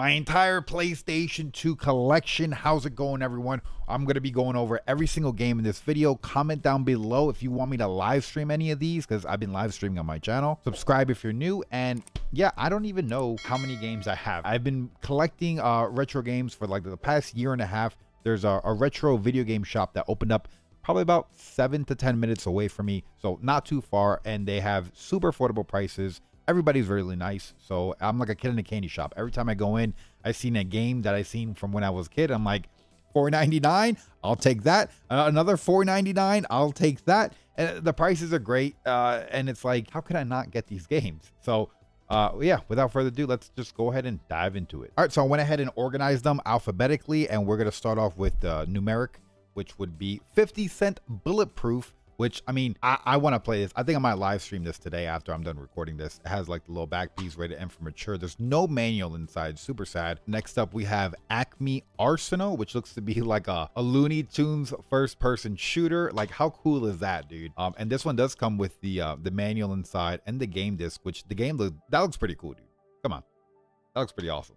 my entire PlayStation 2 collection. How's it going, everyone? I'm going to be going over every single game in this video. Comment down below if you want me to live stream any of these because I've been live streaming on my channel. Subscribe if you're new. And yeah, I don't even know how many games I have. I've been collecting uh, retro games for like the past year and a half. There's a, a retro video game shop that opened up probably about seven to 10 minutes away from me. So not too far. And they have super affordable prices. Everybody's really nice. So I'm like a kid in a candy shop. Every time I go in, I seen a game that I seen from when I was a kid. I'm like, 4.99 i'll take that uh, another 4.99 i'll take that and the prices are great uh, and it's like how could i not get these games so uh, yeah, without further ado, let's just go ahead and dive into it. All right, so I went ahead and organized them alphabetically, and we're going to start off with uh, numeric which would be 50 Cent Bulletproof, which I mean, I, I want to play this. I think I might live stream this today after I'm done recording this. It has like the little back piece rated M for mature. There's no manual inside. Super sad. Next up, we have Acme Arsenal, which looks to be like a, a Looney Tunes first person shooter. Like, how cool is that, dude? Um, and this one does come with the uh, the manual inside and the game disc, which the game look that looks pretty cool, dude. Come on, that looks pretty awesome.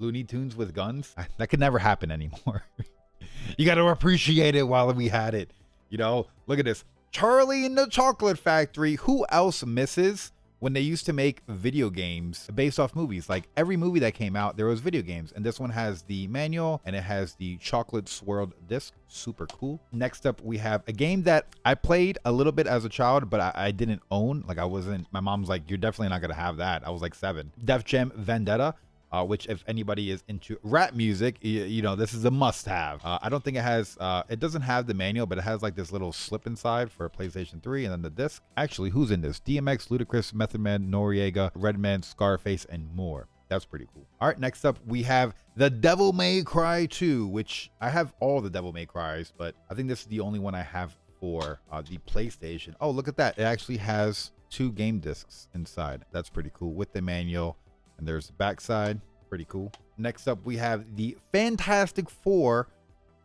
Looney Tunes with guns. That could never happen anymore. you got to appreciate it while we had it. You know, look at this. Charlie and the Chocolate Factory. Who else misses when they used to make video games based off movies? Like every movie that came out, there was video games. And this one has the manual and it has the chocolate swirled disc. Super cool. Next up, we have a game that I played a little bit as a child, but I, I didn't own. Like I wasn't, my mom's like, you're definitely not going to have that. I was like seven. Def Jam Vendetta uh, which if anybody is into rap music, you, you know, this is a must have. Uh, I don't think it has, uh, it doesn't have the manual, but it has like this little slip inside for PlayStation 3 and then the disc. Actually, who's in this? DMX, Ludacris, Method Man, Noreaga, Redman, Scarface, and more. That's pretty cool. All right, next up we have The Devil May Cry 2, which I have all the Devil May Cries, but I think this is the only one I have for uh, the PlayStation. Oh, look at that. It actually has two game discs inside. That's pretty cool with the manual and there's the backside. Pretty cool. Next up, we have the Fantastic Four,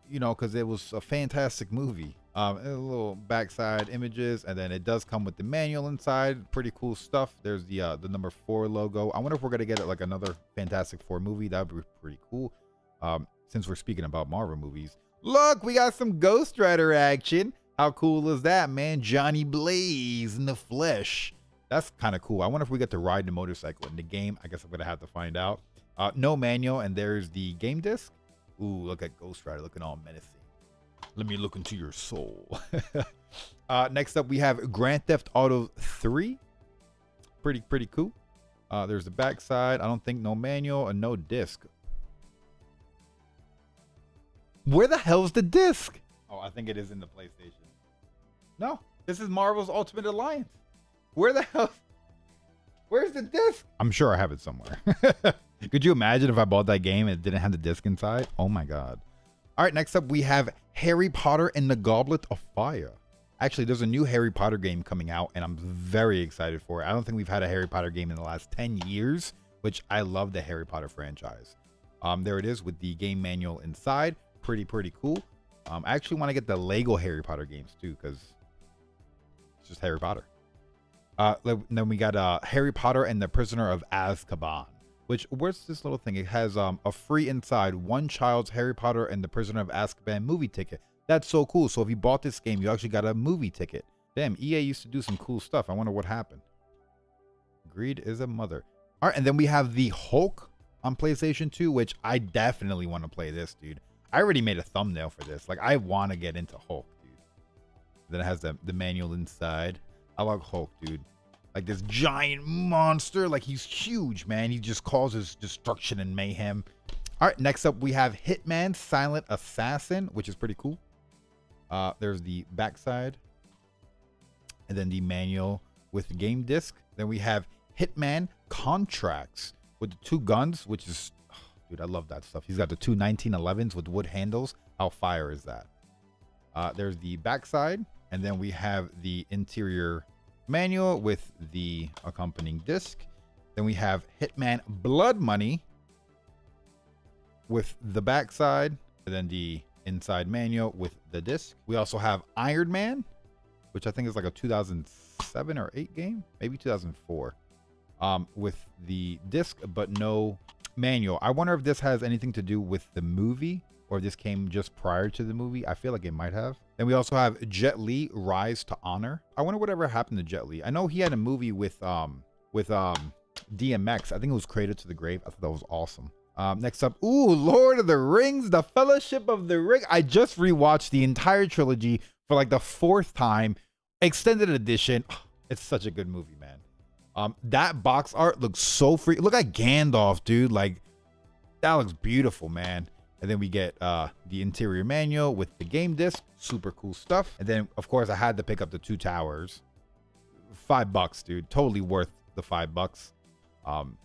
you know, because it was a fantastic movie. Um, a little backside images, and then it does come with the manual inside. Pretty cool stuff. There's the uh, the number four logo. I wonder if we're gonna get it like another Fantastic Four movie. That would be pretty cool. Um, since we're speaking about Marvel movies, look, we got some Ghost Rider action. How cool is that, man? Johnny Blaze in the flesh. That's kind of cool. I wonder if we get to ride the motorcycle in the game. I guess I'm gonna have to find out. Uh, no manual, and there's the game disc. Ooh, look at Ghost Rider looking all menacing. Let me look into your soul. uh, next up, we have Grand Theft Auto 3. Pretty, pretty cool. Uh, there's the backside. I don't think no manual and no disc. Where the hell's the disc? Oh, I think it is in the PlayStation. No, this is Marvel's Ultimate Alliance. Where the hell? Where's the disc? I'm sure I have it somewhere. Could you imagine if I bought that game and it didn't have the disc inside? Oh my god. All right, next up we have Harry Potter and the Goblet of Fire. Actually, there's a new Harry Potter game coming out, and I'm very excited for it. I don't think we've had a Harry Potter game in the last 10 years, which I love the Harry Potter franchise. Um, there it is with the game manual inside. Pretty, pretty cool. Um, I actually want to get the Lego Harry Potter games too, because it's just Harry Potter. Uh, then we got uh, Harry Potter and the Prisoner of Azkaban. Which where's this little thing? It has um a free inside one child's Harry Potter and the Prisoner of Azkaban movie ticket. That's so cool. So if you bought this game, you actually got a movie ticket. Damn, EA used to do some cool stuff. I wonder what happened. Greed is a mother. All right, and then we have the Hulk on PlayStation 2, which I definitely want to play this, dude. I already made a thumbnail for this. Like, I want to get into Hulk, dude. Then it has the, the manual inside. I like Hulk, dude like this giant monster. Like he's huge, man. He just causes destruction and mayhem. All right, next up we have Hitman Silent Assassin, which is pretty cool. Uh, there's the backside, and then the manual with the game disc. Then we have Hitman Contracts with the two guns, which is, oh, dude, I love that stuff. He's got the two 1911s with wood handles. How fire is that? Uh, there's the backside, and then we have the interior manual with the accompanying disc. Then we have Hitman Blood Money with the backside, and then the inside manual with the disc. We also have Iron Man, which I think is like a 2007 or 8 game, maybe 2004, um, with the disc, but no manual. I wonder if this has anything to do with the movie or this came just prior to the movie. I feel like it might have. Then we also have Jet Li Rise to Honor. I wonder whatever happened to Jet Li. I know he had a movie with um with um DMX. I think it was Cradle 2 the Grave. I thought that was awesome. Um, next up, ooh, Lord of the Rings, The Fellowship of the Ring. I just rewatched the entire trilogy for like the fourth time, extended edition. It's such a good movie, man. Um, that box art looks so free. Look at Gandalf, dude. Like that looks beautiful, man. And then we get uh, the interior manual with the game disc. Super cool stuff. And then, of course, I had to pick up the two towers. Five bucks, dude. Totally worth the five bucks. Um,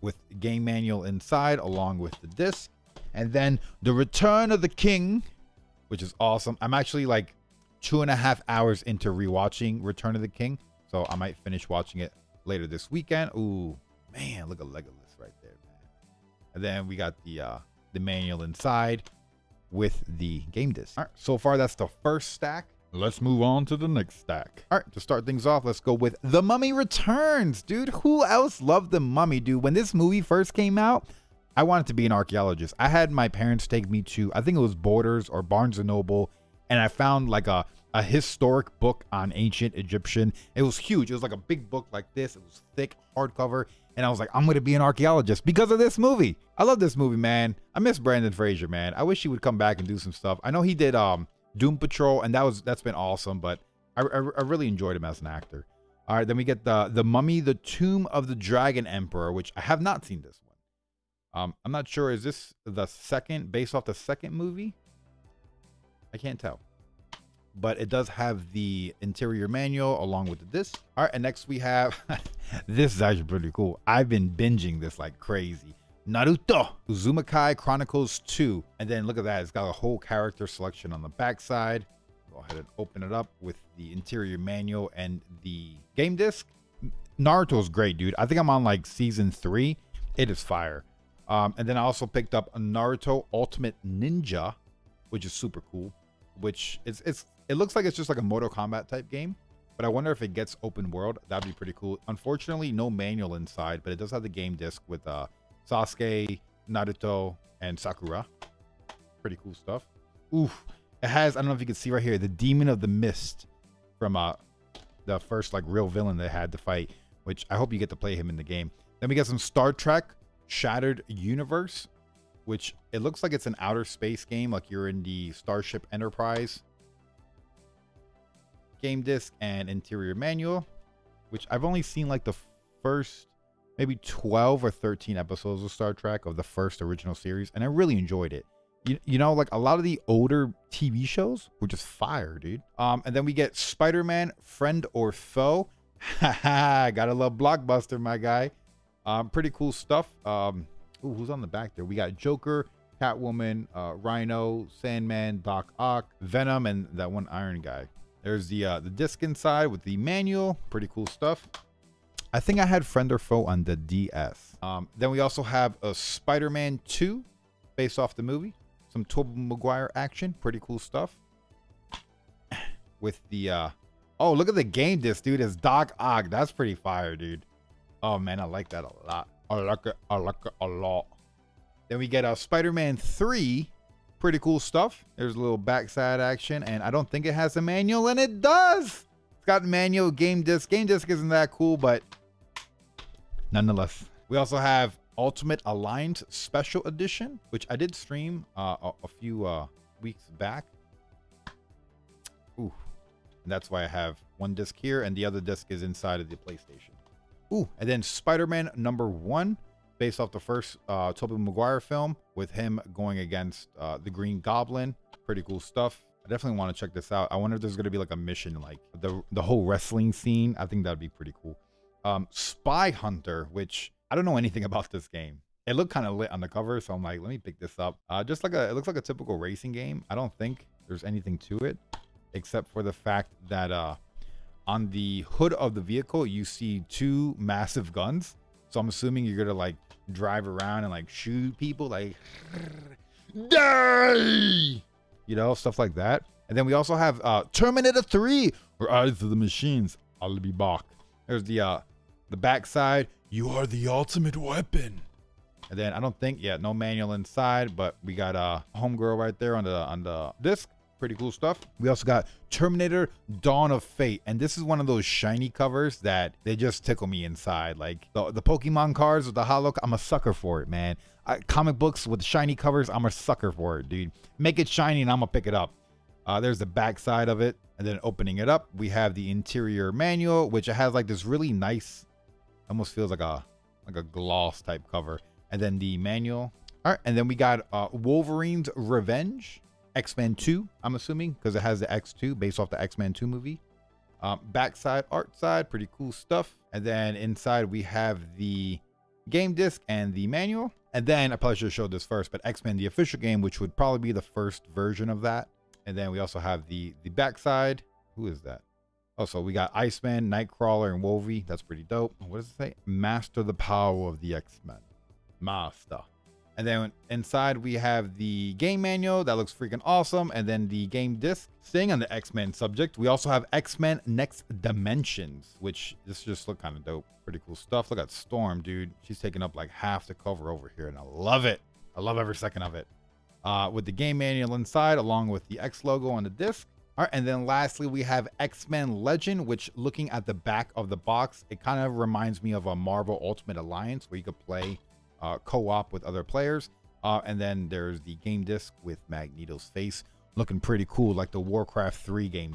with game manual inside along with the disc. And then The Return of the King, which is awesome. I'm actually like two and a half hours into rewatching Return of the King. So I might finish watching it later this weekend. Ooh, man, look at Legolas right there, man. And then we got the uh the manual inside with the game disc. All right, so far that's the first stack. Let's move on to the next stack. All right, to start things off, let's go with The Mummy Returns. Dude, who else loved The Mummy, dude? When this movie first came out, I wanted to be an archaeologist. I had my parents take me to, I think it was Borders or Barnes & Noble, and I found like a, a historic book on ancient Egyptian. It was huge. It was like a big book like this. It was thick, hardcover. And I was like, I'm going to be an archaeologist because of this movie. I love this movie, man. I miss Brendan Fraser, man. I wish he would come back and do some stuff. I know he did um Doom Patrol, and that was that's been awesome, but I, I, I really enjoyed him as an actor. All right, then we get the the Mummy, the Tomb of the Dragon Emperor, which I have not seen this one. Um, I'm not sure. Is this the second, based off the second movie? I can't tell but it does have the interior manual along with the disc. All right, and next we have, this is actually pretty cool. I've been binging this like crazy. Naruto Uzumaki Chronicles 2. And then look at that, it's got a whole character selection on the backside. Go ahead and open it up with the interior manual and the game disc. Naruto's great, dude. I think I'm on like season three. It is fire. Um, and then I also picked up a Naruto Ultimate Ninja, which is super cool. Which is it's it looks like it's just like a Mortal Kombat type game, but I wonder if it gets open world. That'd be pretty cool. Unfortunately, no manual inside, but it does have the game disc with uh, Sasuke, Naruto, and Sakura. Pretty cool stuff. Oof. It has, I don't know if you can see right here, the Demon of the Mist from uh, the first like real villain they had to fight, which I hope you get to play him in the game. Then we got some Star Trek Shattered Universe, which it looks like it's an outer space game, like you're in the Starship Enterprise game disc and interior manual, which I've only seen like the first maybe 12 or 13 episodes of Star Trek of the first original series, and I really enjoyed it. You, you know, like a lot of the older TV shows were just fire, dude. Um, and then we get Spider-Man, Friend or Foe. Ha Haha, gotta love Blockbuster, my guy. Um, pretty cool stuff. Um, ooh, who's on the back there? We got Joker, Catwoman, uh, Rhino, Sandman, Doc Ock, Venom, and that one Iron guy. There's the uh, the disc inside with the manual. Pretty cool stuff. I think I had Friend or Foe on the DS. Um, then we also have a Spider-Man 2 based off the movie. Some Tobey Maguire action. Pretty cool stuff. With the... Uh, oh, look at the game disc, dude. It's Doc Ock. That's pretty fire, dude. Oh, man. I like that a lot. I like it. I like it a lot. Then we get a Spider-Man 3 Pretty cool stuff. There's a little backside action, and I don't think it has a manual, and it does. It's got manual game disc. Game disc isn't that cool, but nonetheless. We also have Ultimate Alliance Special Edition, which I did stream uh, a, a, few uh, weeks back. Ooh, and that's why I have one disc here, and the other disc is inside of the PlayStation. Ooh, and then Spider-Man number one based off the first uh, Tobey Maguire film with him going against uh, the Green Goblin. Pretty cool stuff. I definitely want to check this out. I wonder if there's going to be like a mission, like the, the whole wrestling scene. I think that'd be pretty cool. Um, Spy Hunter, which I don't know anything about this game. It looked kind of lit on the cover, so I'm like, let me pick this up. Uh, just like a, it looks like a typical racing game. I don't think there's anything to it, except for the fact that uh, on the hood of the vehicle, you see two massive guns. So I'm assuming you're gonna like drive around and like shoot people like die you know stuff like that. And then we also have uh terminator 3 Rise of the machines. I'll be back. There's the uh the backside. You are the ultimate weapon. And then I don't think, yeah, no manual inside, but we got a homegirl right there on the on the disc. Pretty cool stuff. We also got Terminator Dawn of Fate. And this is one of those shiny covers that they just tickle me inside. Like the, the Pokemon cards with the hollow, I'm a sucker for it, man. I, comic books with shiny covers, I'm a sucker for it, dude. Make it shiny and I'm gonna pick it up. Uh, there's the back side of it. And then opening it up, we have the interior manual, which has like this really nice, almost feels like a like a gloss type cover. And then the manual. All right, and then we got uh, Wolverine's Revenge, X-Men 2, I'm assuming, because it has the X2 based off the X-Men 2 movie. Um, backside, art side, pretty cool stuff. And then inside we have the game disc and the manual. And then I probably should showed this first, but X-Men, the official game, which would probably be the first version of that. And then we also have the the backside. Who is that? Oh, so we got Iceman, Nightcrawler, and Wolvie. That's pretty dope. What does it say? Master the power of the X-Men. Master. And then inside we have the game manual that looks freaking awesome. And then the game disc. Staying on the X-Men subject, we also have X-Men Next Dimensions, which this just look kind of dope. Pretty cool stuff. Look at Storm, dude. She's taking up like half the cover over here, and I love it. I love every second of it. Uh, with the game manual inside, along with the X logo on the disc. All right, and then lastly, we have X-Men Legend, which looking at the back of the box, it kind of reminds me of a Marvel Ultimate Alliance where you could play uh, co-op with other players. Uh, and then there's the game disc with Magneto's face looking pretty cool, like the Warcraft 3 game